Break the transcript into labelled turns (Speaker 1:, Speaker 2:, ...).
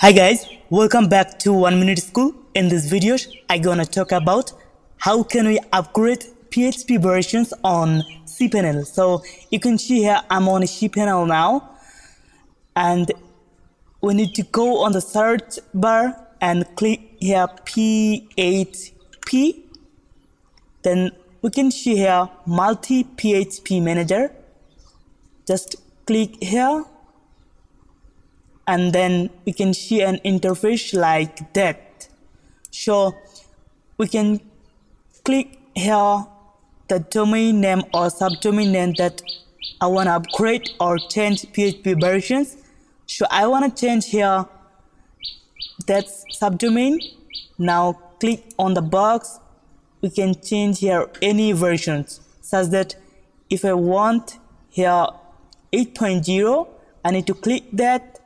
Speaker 1: Hi guys, welcome back to One Minute School. In this video, I'm gonna talk about how can we upgrade PHP versions on cPanel. So you can see here I'm on cPanel now, and we need to go on the search bar and click here PHP. Then we can see here multi PHP manager. Just click here and then we can see an interface like that. So we can click here the domain name or subdomain name that I want to upgrade or change PHP versions. So I want to change here that subdomain. Now click on the box. We can change here any versions such that if I want here 8.0 I need to click that